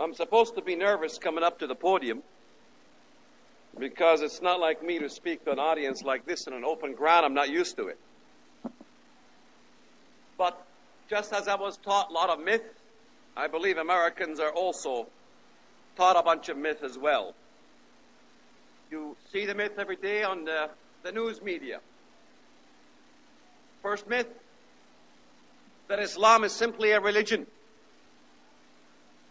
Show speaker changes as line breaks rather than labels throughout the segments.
I'm supposed to be nervous coming up to the podium because it's not like me to speak to an audience like this in an open ground. I'm not used to it. But just as I was taught a lot of myth, I believe Americans are also taught a bunch of myth as well. You see the myth every day on the, the news media. First myth that Islam is simply a religion.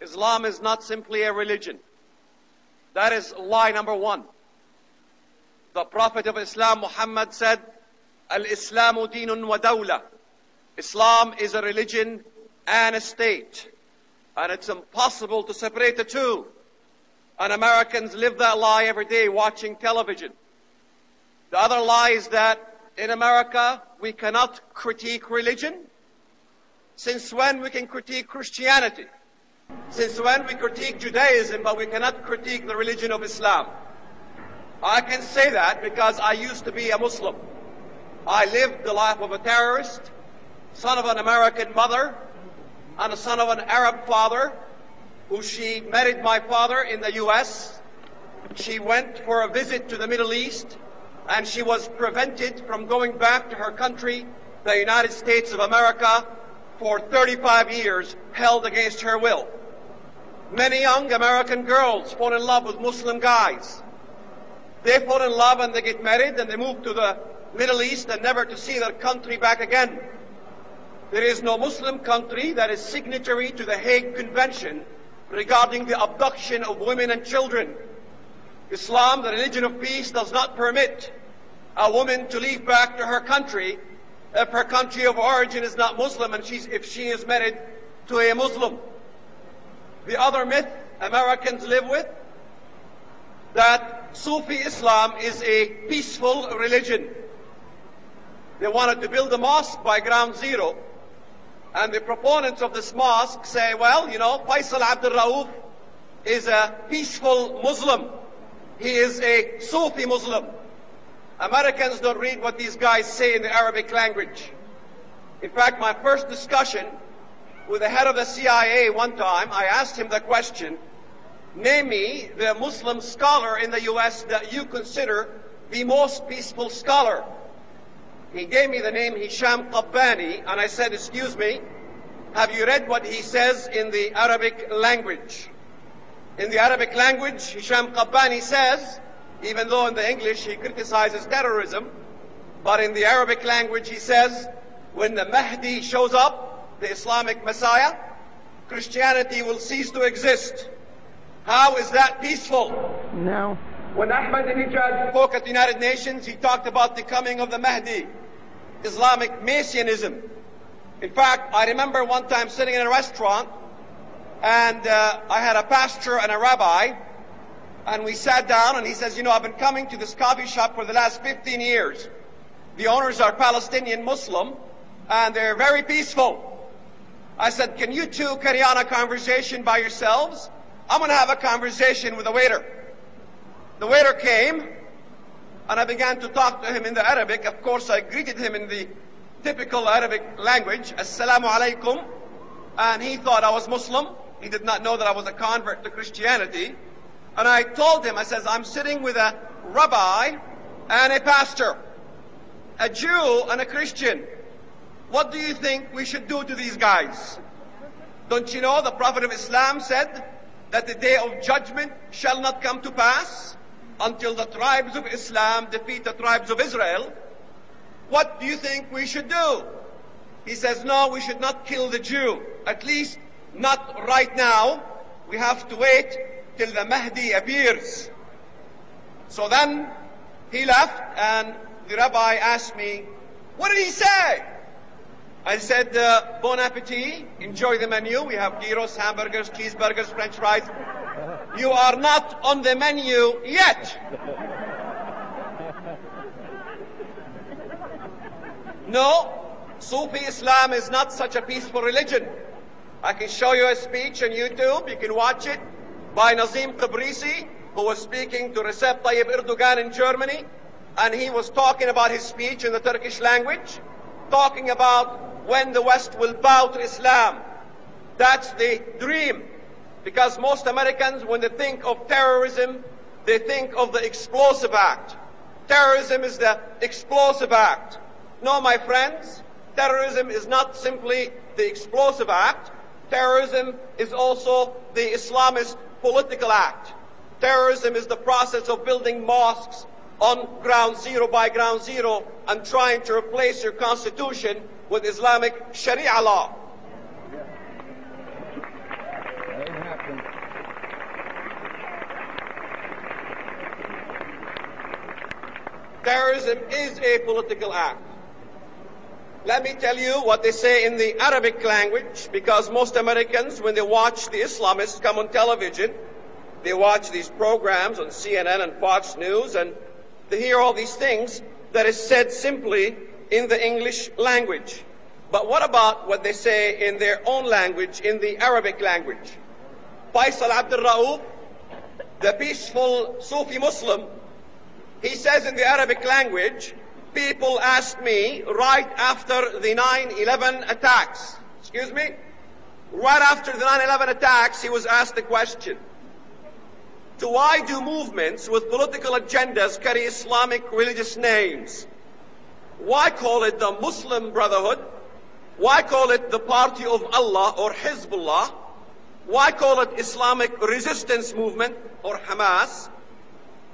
Islam is not simply a religion. That is lie number one. The Prophet of Islam, Muhammad, said, Al-Islamu dinun wa dawla. Islam is a religion and a state. And it's impossible to separate the two. And Americans live that lie every day watching television. The other lie is that in America we cannot critique religion. Since when we can critique Christianity? Since when we critique Judaism but we cannot critique the religion of Islam? I can say that because I used to be a Muslim. I lived the life of a terrorist, son of an American mother, and a son of an Arab father, who she married my father in the U.S. She went for a visit to the Middle East, and she was prevented from going back to her country, the United States of America, for 35 years, held against her will. Many young American girls fall in love with Muslim guys. They fall in love and they get married and they move to the Middle East and never to see their country back again. There is no Muslim country that is signatory to the Hague Convention regarding the abduction of women and children. Islam, the religion of peace, does not permit a woman to leave back to her country if her country of origin is not Muslim and if she is married to a Muslim. The other myth Americans live with, that Sufi Islam is a peaceful religion. They wanted to build a mosque by ground zero, and the proponents of this mosque say, well, you know, Faisal Abdul Rauf is a peaceful Muslim. He is a Sufi Muslim. Americans don't read what these guys say in the Arabic language. In fact, my first discussion with the head of the CIA one time, I asked him the question, name me the Muslim scholar in the U.S. that you consider the most peaceful scholar. He gave me the name Hisham Qabbani, and I said, excuse me, have you read what he says in the Arabic language? In the Arabic language, Hisham Qabbani says, even though in the English he criticizes terrorism, but in the Arabic language he says, when the Mahdi shows up, the Islamic Messiah, Christianity will cease to exist. How is that peaceful?
No.
When Ahmadinejad spoke at the United Nations, he talked about the coming of the Mahdi, Islamic Messianism. In fact, I remember one time sitting in a restaurant, and uh, I had a pastor and a rabbi, and we sat down, and he says, You know, I've been coming to this coffee shop for the last 15 years. The owners are Palestinian Muslim, and they're very peaceful. I said, Can you two carry on a conversation by yourselves? I'm going to have a conversation with the waiter. The waiter came, and I began to talk to him in the Arabic. Of course, I greeted him in the typical Arabic language, Assalamu alaikum. And he thought I was Muslim. He did not know that I was a convert to Christianity. And I told him, I says, I'm sitting with a rabbi and a pastor, a Jew and a Christian. What do you think we should do to these guys? Don't you know the Prophet of Islam said that the day of judgment shall not come to pass until the tribes of Islam defeat the tribes of Israel? What do you think we should do? He says, no, we should not kill the Jew. At least not right now. We have to wait till the Mahdi appears. So then he left and the rabbi asked me, what did he say? I said, uh, bon appetit, enjoy the menu. We have gyros, hamburgers, cheeseburgers, french fries. You are not on the menu yet. No, Sufi Islam is not such a peaceful religion. I can show you a speech on YouTube. You can watch it by Nazim Qabrisi, who was speaking to Recep Tayyip Erdogan in Germany. And he was talking about his speech in the Turkish language, talking about when the West will bow to Islam. That's the dream. Because most Americans, when they think of terrorism, they think of the explosive act. Terrorism is the explosive act. No, my friends, terrorism is not simply the explosive act. Terrorism is also the Islamist political act. Terrorism is the process of building mosques on ground zero by ground zero and trying to replace your constitution with Islamic Sharia law. Terrorism is a political act. Let me tell you what they say in the Arabic language, because most Americans, when they watch the Islamists come on television, they watch these programs on CNN and Fox News, and they hear all these things that is said simply in the English language. But what about what they say in their own language, in the Arabic language? Faisal Abdul Rauf, the peaceful Sufi Muslim, he says in the Arabic language, people asked me right after the 9-11 attacks, excuse me, right after the 9-11 attacks, he was asked the question, to why do movements with political agendas carry Islamic religious names? Why call it the Muslim Brotherhood? Why call it the Party of Allah or Hezbollah? Why call it Islamic Resistance Movement or Hamas?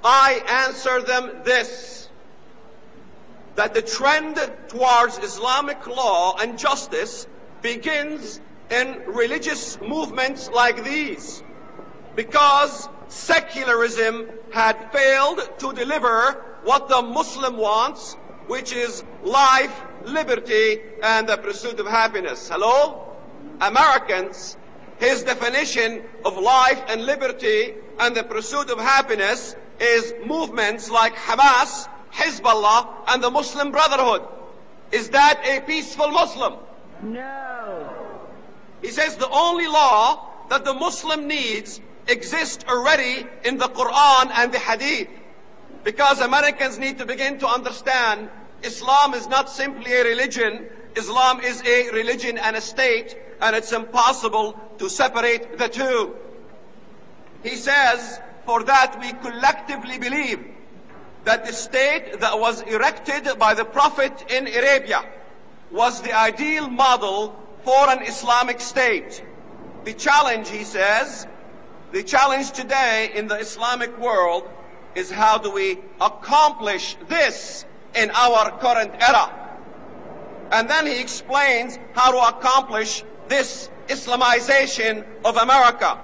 I answer them this that the trend towards Islamic law and justice begins in religious movements like these because secularism had failed to deliver what the Muslim wants, which is life, liberty, and the pursuit of happiness. Hello? Americans, his definition of life and liberty and the pursuit of happiness is movements like Hamas, Hezbollah, and the Muslim Brotherhood. Is that a peaceful Muslim?
No.
He says the only law that the Muslim needs exists already in the Quran and the Hadith. Because Americans need to begin to understand Islam is not simply a religion, Islam is a religion and a state, and it's impossible to separate the two. He says, for that we collectively believe that the state that was erected by the Prophet in Arabia was the ideal model for an Islamic state. The challenge, he says, the challenge today in the Islamic world is how do we accomplish this in our current era? And then he explains how to accomplish this Islamization of America.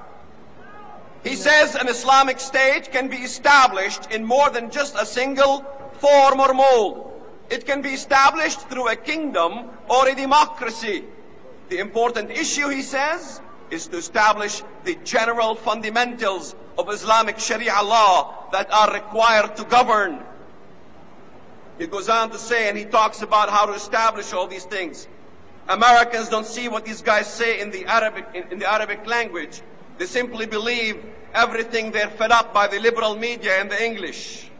He says an Islamic state can be established in more than just a single form or mold. It can be established through a kingdom or a democracy. The important issue, he says, is to establish the general fundamentals of Islamic Sharia law that are required to govern. He goes on to say, and he talks about how to establish all these things. Americans don't see what these guys say in the Arabic, in, in the Arabic language. They simply believe everything they're fed up by the liberal media and the English.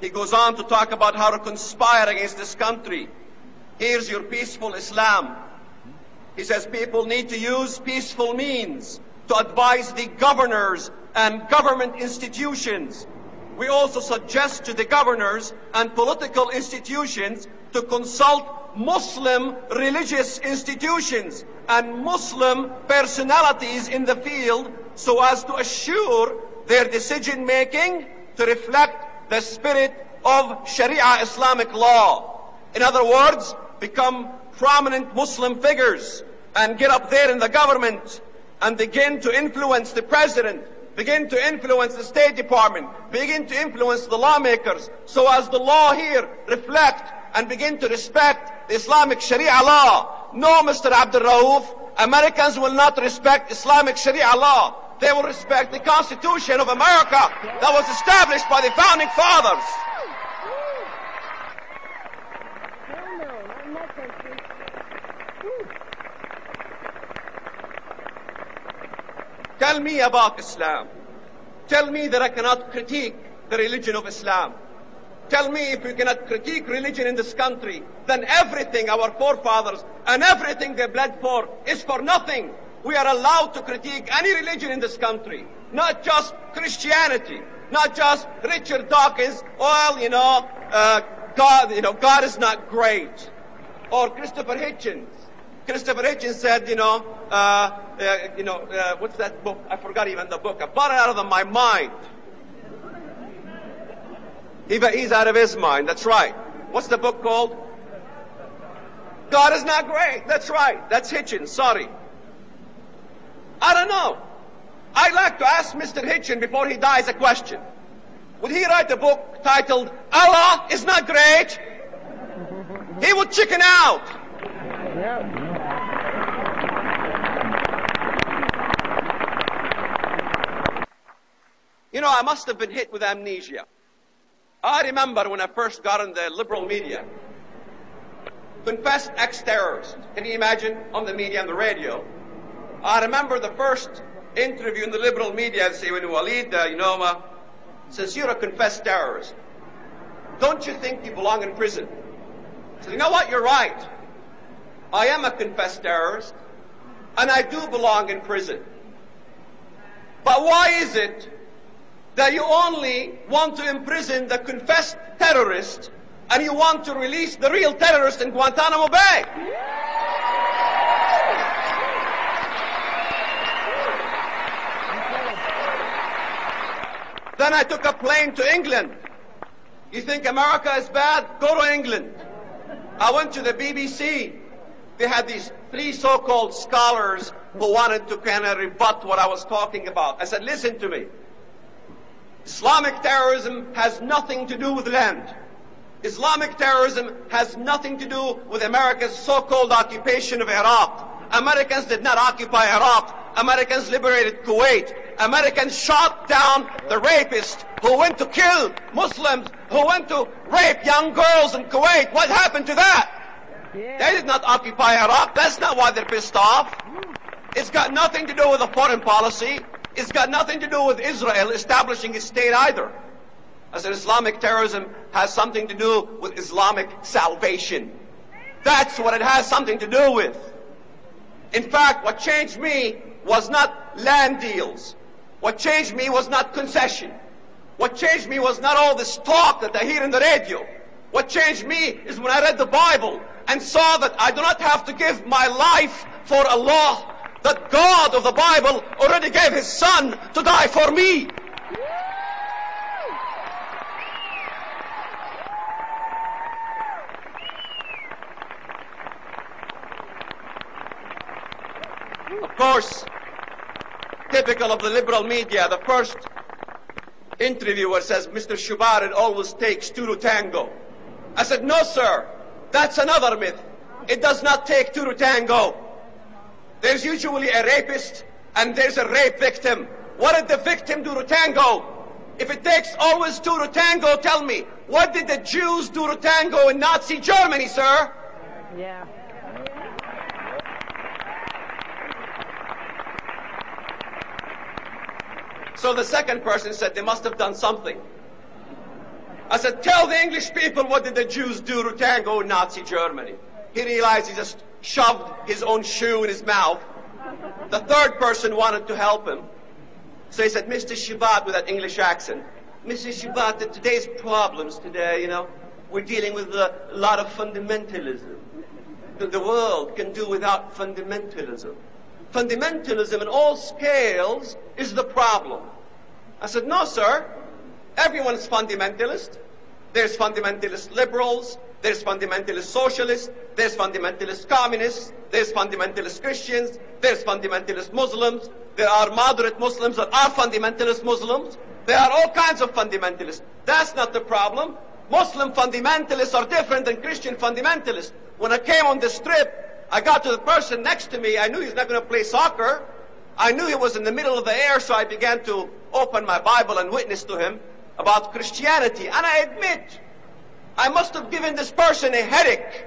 He goes on to talk about how to conspire against this country. Here's your peaceful Islam. He says people need to use peaceful means to advise the governors and government institutions. We also suggest to the governors and political institutions to consult Muslim religious institutions and Muslim personalities in the field so as to assure their decision making to reflect the spirit of Sharia Islamic law. In other words, become prominent Muslim figures and get up there in the government and begin to influence the president, begin to influence the State Department, begin to influence the lawmakers so as the law here reflect and begin to respect the Islamic Sharia law. No, Mr. Abdul Rauf, Americans will not respect Islamic Sharia law. They will respect the Constitution of America that was established by the founding fathers.
Hell no, not in that country. Whew.
Tell me about Islam. Tell me that I cannot critique the religion of Islam. Tell me if you cannot critique religion in this country, then everything our forefathers and everything they bled for is for nothing. We are allowed to critique any religion in this country, not just Christianity, not just Richard Dawkins. Well, you know, uh, God, you know, God is not great, or Christopher Hitchens. Christopher Hitchens said, you know, uh, uh, you know, uh, what's that book? I forgot even the book. I bought it out of my mind. He, he's out of his mind. That's right. What's the book called? God is not great. That's right. That's Hitchens. Sorry. I don't know. I'd like to ask Mr. Hitchens before he dies a question. Would he write a book titled Allah is not great? He would chicken out.
Yeah.
You know, I must have been hit with amnesia. I remember when I first got in the liberal media, confessed ex-terrorist. Can you imagine on the media, on the radio? I remember the first interview in the liberal media, they say, when Walid, uh, you know, uh, since you're a confessed terrorist, don't you think you belong in prison? Said, you know what, you're right. I am a confessed terrorist, and I do belong in prison. But why is it that you only want to imprison the confessed terrorist and you want to release the real terrorist in Guantanamo Bay? Then I took a plane to England. You think America is bad? Go to England. I went to the BBC. They had these three so-called scholars who wanted to kind of rebut what I was talking about. I said, listen to me. Islamic terrorism has nothing to do with land. Islamic terrorism has nothing to do with America's so-called occupation of Iraq. Americans did not occupy Iraq. Americans liberated Kuwait. Americans shot down the rapist who went to kill Muslims, who went to rape young girls in Kuwait. What happened to that? They did not occupy Iraq. That's not why they're pissed off. It's got nothing to do with the foreign policy. It's got nothing to do with Israel establishing a state either. I said Islamic terrorism has something to do with Islamic salvation. That's what it has something to do with. In fact, what changed me was not land deals. What changed me was not concession. What changed me was not all this talk that I hear in the radio. What changed me is when I read the Bible and saw that I do not have to give my life for Allah. That God of the Bible already gave His Son to die for me. Of course, typical of the liberal media, the first interviewer says, Mr. Shoebat, it always takes two to tango. I said, no, sir. That's another myth. It does not take two to tango. There's usually a rapist and there's a rape victim. What did the victim do to tango? If it takes always two to tango, tell me, what did the Jews do to tango in Nazi Germany, sir?
Yeah.
So the second person said they must have done something. I said, tell the English people what did the Jews do to tango in Nazi Germany. He realized he just shoved his own shoe in his mouth. The third person wanted to help him. So he said, Mr. Shabat with that English accent, Mr. Shabat, the today's problems today, you know, we're dealing with a lot of fundamentalism. The, the world can do without fundamentalism. Fundamentalism in all scales is the problem. I said, no, sir. Everyone's fundamentalist. There's fundamentalist liberals. There's fundamentalist socialists. There's fundamentalist communists. There's fundamentalist Christians. There's fundamentalist Muslims. There are moderate Muslims that are fundamentalist Muslims. There are all kinds of fundamentalists. That's not the problem. Muslim fundamentalists are different than Christian fundamentalists. When I came on this trip, I got to the person next to me. I knew he's not going to play soccer. I knew he was in the middle of the air, so I began to open my Bible and witness to him about Christianity. And I admit, I must have given this person a headache.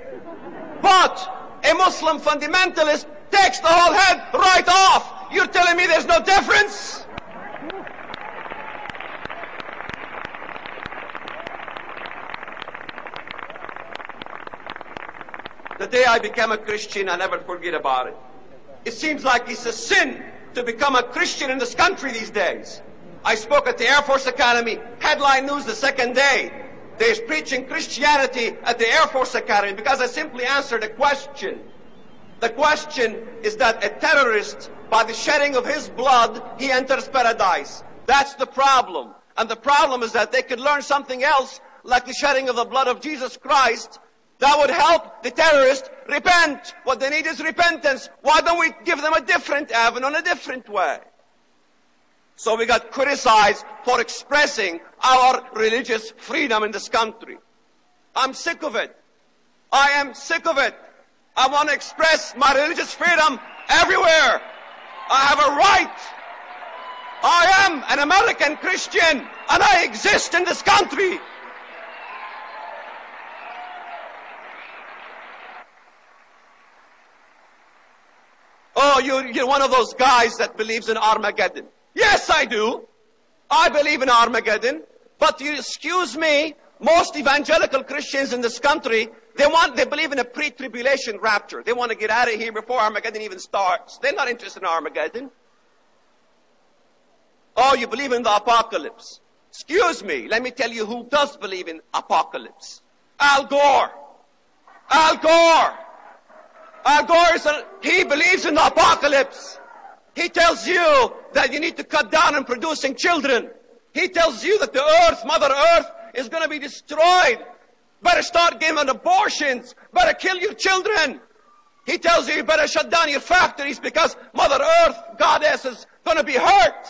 But a Muslim fundamentalist takes the whole head right off. You're telling me there's no difference? The day I became a Christian, I never forget about it. It seems like it's a sin to become a Christian in this country these days. I spoke at the Air Force Academy, headline news the second day. They're preaching Christianity at the Air Force Academy because I simply answered a question. The question is that a terrorist, by the shedding of his blood, he enters paradise. That's the problem. And the problem is that they could learn something else, like the shedding of the blood of Jesus Christ, that would help the terrorist repent. What they need is repentance. Why don't we give them a different avenue in a different way? So we got criticized for expressing our religious freedom in this country. I'm sick of it. I am sick of it. I want to express my religious freedom everywhere. I have a right. I am an American Christian and I exist in this country. Oh, you're, you're one of those guys that believes in Armageddon. Yes, I do. I believe in Armageddon. But you excuse me, most evangelical Christians in this country, they want, they believe in a pre-tribulation rapture. They want to get out of here before Armageddon even starts. They're not interested in Armageddon. Oh, you believe in the apocalypse. Excuse me, let me tell you who does believe in apocalypse. Al Gore. Al Gore. Al Gore is a, he believes in the apocalypse. He tells you that you need to cut down on producing children. He tells you that the earth, Mother Earth, is going to be destroyed. Better start giving abortions. Better kill your children. He tells you you better shut down your factories because Mother Earth, Goddess, is going to be hurt.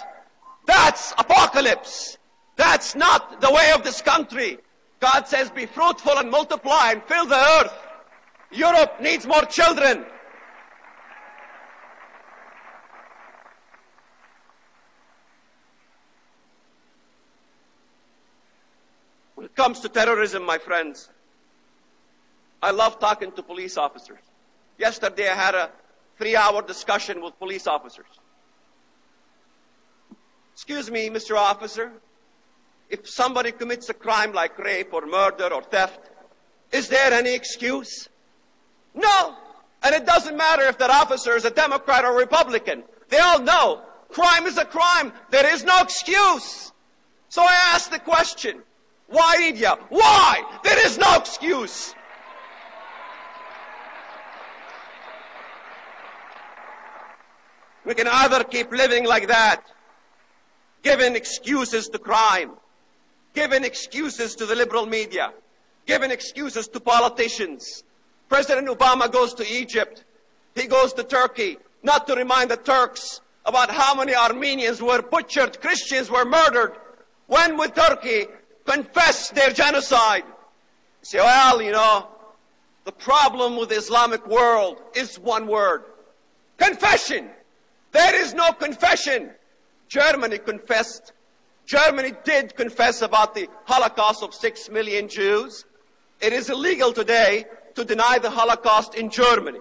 That's apocalypse. That's not the way of this country. God says, be fruitful and multiply and fill the earth. Europe needs more children. Comes to terrorism, my friends, I love talking to police officers. Yesterday I had a three hour discussion with police officers. Excuse me, Mr. Officer, if somebody commits a crime like rape or murder or theft, is there any excuse? No. And it doesn't matter if that officer is a Democrat or Republican. They all know crime is a crime. There is no excuse. So I ask the question, why India? Why? There is no excuse. We can either keep living like that, giving excuses to crime, giving excuses to the liberal media, giving excuses to politicians. President Obama goes to Egypt. He goes to Turkey, not to remind the Turks about how many Armenians were butchered, Christians were murdered. When would Turkey confess their genocide? Say, well, you know, the problem with the Islamic world is one word. Confession. There is no confession. Germany confessed. Germany did confess about the Holocaust of six million Jews. It is illegal today to deny the Holocaust in Germany.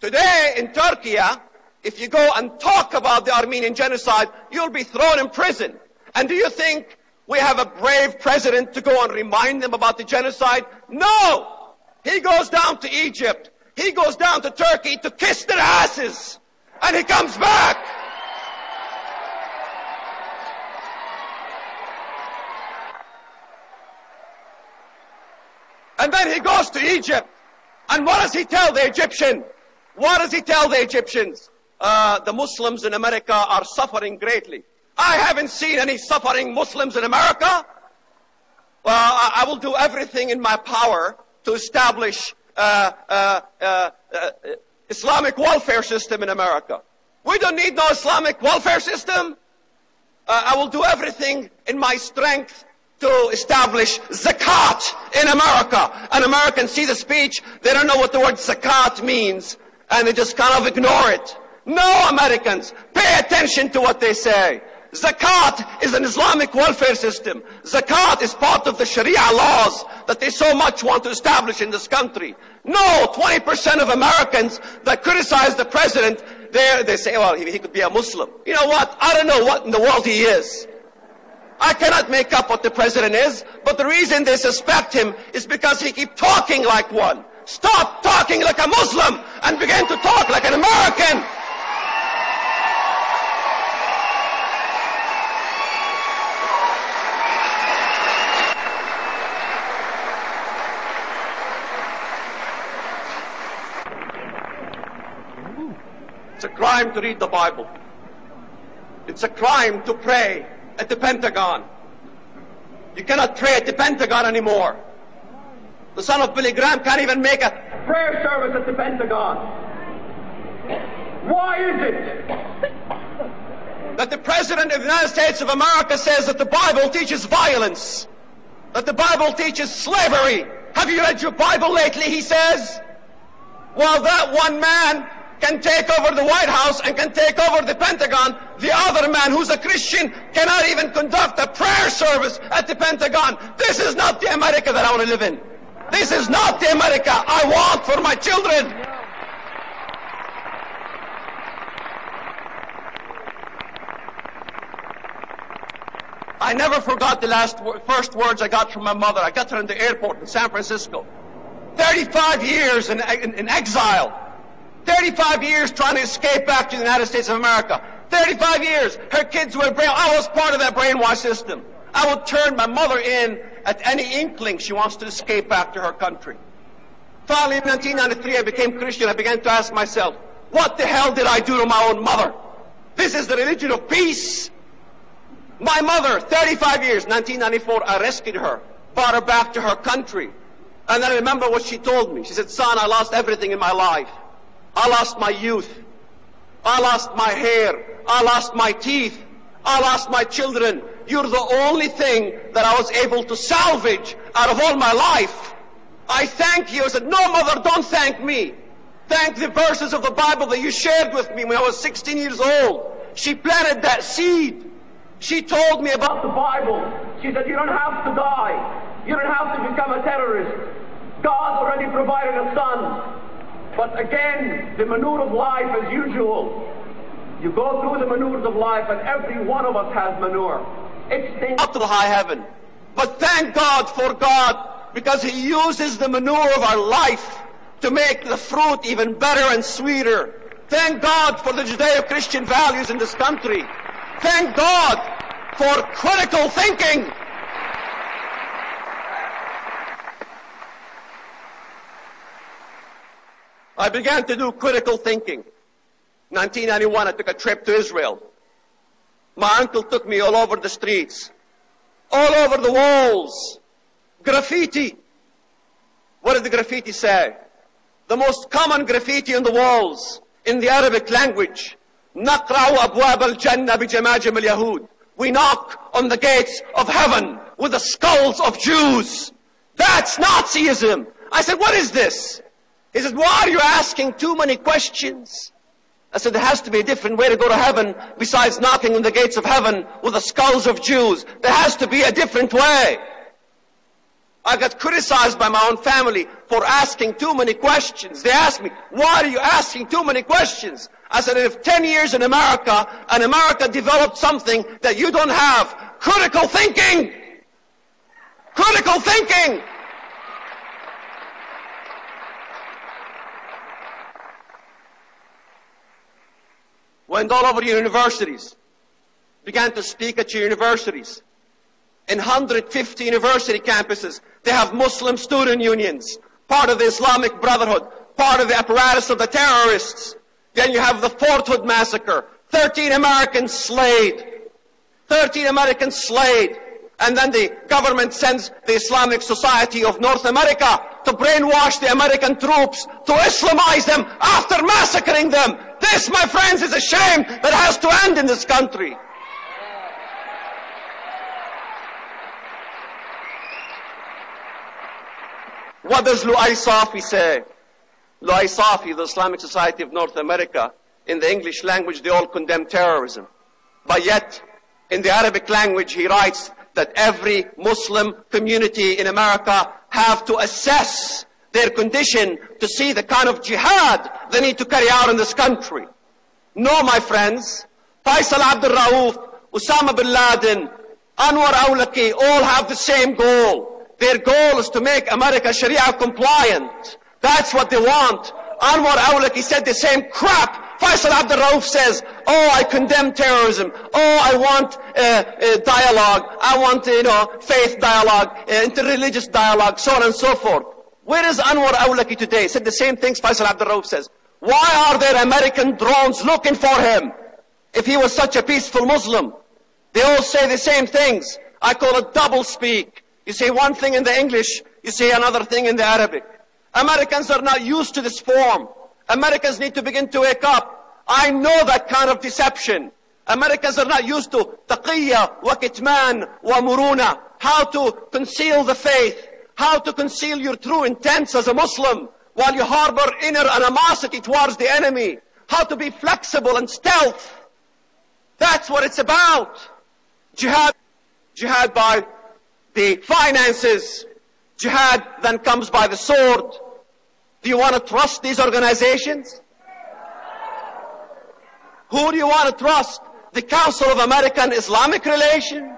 Today in Turkey, ah, if you go and talk about the Armenian genocide, you'll be thrown in prison. And do you think we have a brave president to go and remind them about the genocide? No! He goes down to Egypt. He goes down to Turkey to kiss their asses. And he comes back. And then he goes to Egypt. And what does he tell the Egyptian? What does he tell the Egyptians? Uh, the Muslims in America are suffering greatly. I haven't seen any suffering Muslims in America. Well, I, I will do everything in my power to establish uh, uh, uh, uh Islamic welfare system in America. We don't need no Islamic welfare system. Uh, I will do everything in my strength to establish zakat in America. And Americans see the speech, they don't know what the word zakat means, and they just kind of ignore it. No, Americans, pay attention to what they say. Zakat is an Islamic welfare system. Zakat is part of the Sharia laws that they so much want to establish in this country. No, 20% of Americans that criticize the president, they say, well, he, he could be a Muslim. You know what? I don't know what in the world he is. I cannot make up what the president is, but the reason they suspect him is because he keeps talking like one. Stop talking like a Muslim and begin to talk like an American. Crime to read the Bible. It's a crime to pray at the Pentagon. You cannot pray at the Pentagon anymore. The son of Billy Graham can't even make a prayer service at the Pentagon. Why is it that the President of the United States of America says that the Bible teaches violence, that the Bible teaches slavery? Have you read your Bible lately? He says. While that one man can take over the White House and can take over the Pentagon, the other man who's a Christian cannot even conduct a prayer service at the Pentagon. This is not the America that I want to live in. This is not the America I want for my children. I never forgot the last first words I got from my mother. I got her in the airport in San Francisco. 35 years in, in, in exile. 35 years trying to escape back to the United States of America. 35 years. Her kids were brain. I was part of that brainwash system. I will turn my mother in at any inkling she wants to escape back to her country. Finally, in 1993, I became Christian. I began to ask myself, what the hell did I do to my own mother? This is the religion of peace. My mother, 35 years, 1994, I rescued her, brought her back to her country. And I remember what she told me. She said, son, I lost everything in my life. I lost my youth. I lost my hair. I lost my teeth. I lost my children. You're the only thing that I was able to salvage out of all my life. I thank you. I said, no, mother, don't thank me. Thank the verses of the Bible that you shared with me when I was 16 years old. She planted that seed. She told me about the Bible. She said, you don't have to die. You don't have to become a terrorist. God already provided a son. But again, the manure of life as usual. You go through the manures of life and every one of us has manure. It's up to the high heaven. But thank God for God because He uses the manure of our life to make the fruit even better and sweeter. Thank God for the Judeo-Christian values in this country. Thank God for critical thinking. I began to do critical thinking. 1991, I took a trip to Israel. My uncle took me all over the streets, all over the walls, graffiti. What did the graffiti say? The most common graffiti on the walls in the Arabic language. نقرع أبواب الجنة بجماجم اليهود. We knock on the gates of heaven with the skulls of Jews. That's Nazism. I said, what is this? He said, why are you asking too many questions? I said, there has to be a different way to go to heaven besides knocking on the gates of heaven with the skulls of Jews. There has to be a different way. I got criticized by my own family for asking too many questions. They asked me, why are you asking too many questions? I said, if 10 years in America and America developed something that you don't have, critical thinking! Critical thinking! Went all over universities, began to speak at your universities. In 150 university campuses, they have Muslim student unions, part of the Islamic Brotherhood, part of the apparatus of the terrorists. Then you have the Fort Hood massacre, 13 Americans slayed, 13 Americans slayed. And then the government sends the Islamic Society of North America to brainwash the American troops, to Islamize them after massacring them. This, my friends, is a shame that has to end in this country. What does Lu'ay Safi say? Lu'ay Safi, the Islamic Society of North America, in the English language, they all condemn terrorism. But yet, in the Arabic language, he writes that every Muslim community in America have to assess their condition to see the kind of jihad they need to carry out in this country. No, my friends, Faisal Abdul Rauf, Osama bin Laden, Anwar Awlaki all have the same goal. Their goal is to make America Sharia compliant. That's what they want. Anwar Awlaki said the same crap Faisal Abdul Rauf says, oh, I condemn terrorism. Oh, I want uh, uh, dialogue. I want, you know, faith dialogue, uh, interreligious dialogue, so on and so forth. Where is Anwar Awlaki today? He Said the same things Faisal Abdul Rauf says. Why are there American drones looking for him? If he was such a peaceful Muslim. They all say the same things. I call it double speak. You say one thing in the English, you say another thing in the Arabic. Americans are not used to this form. Americans need to begin to wake up. I know that kind of deception. Americans are not used to taqiyya wa kitman wa muruna. How to conceal the faith. How to conceal your true intents as a Muslim while you harbor inner animosity towards the enemy. How to be flexible and stealth. That's what it's about. Jihad, jihad by the finances. Jihad then comes by the sword. Do you want to trust these organizations? Who do you want to trust? The Council of American Islamic Relations?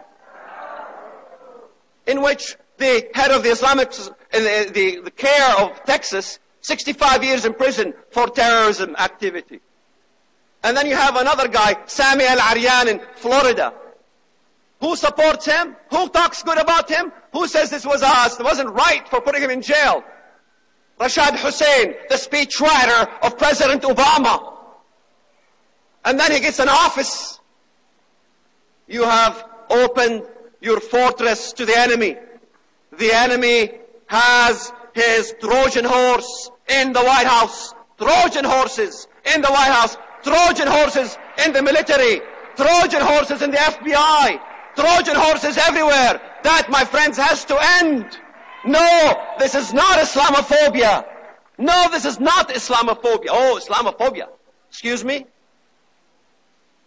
In which the head of the Islamic, the, the, the CAIR of Texas, 65 years in prison for terrorism activity. And then you have another guy, Sami al-Arian in Florida. Who supports him? Who talks good about him? Who says this was us? It wasn't right for putting him in jail. Rashad Hussain, the speechwriter of President Obama. And then he gets an office. You have opened your fortress to the enemy. The enemy has his Trojan horse in the White House. Trojan horses in the White House. Trojan horses in the military. Trojan horses in the FBI. Trojan horses everywhere. That, my friends, has to end. No, this is not Islamophobia. No, this is not Islamophobia. Oh, Islamophobia. Excuse me?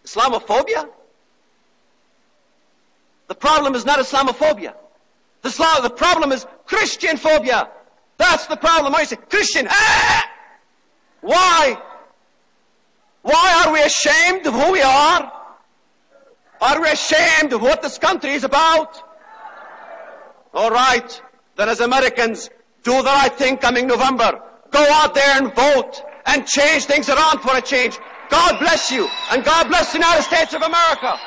Islamophobia? The problem is not Islamophobia. The, the problem is Christian phobia. That's the problem. I say, Christian, ah! Why? Why are we ashamed of who we are? Are we ashamed of what this country is about? All right. Then as Americans, do the right thing coming November. Go out there and vote and change things around for a change. God bless you and God bless the United States of America.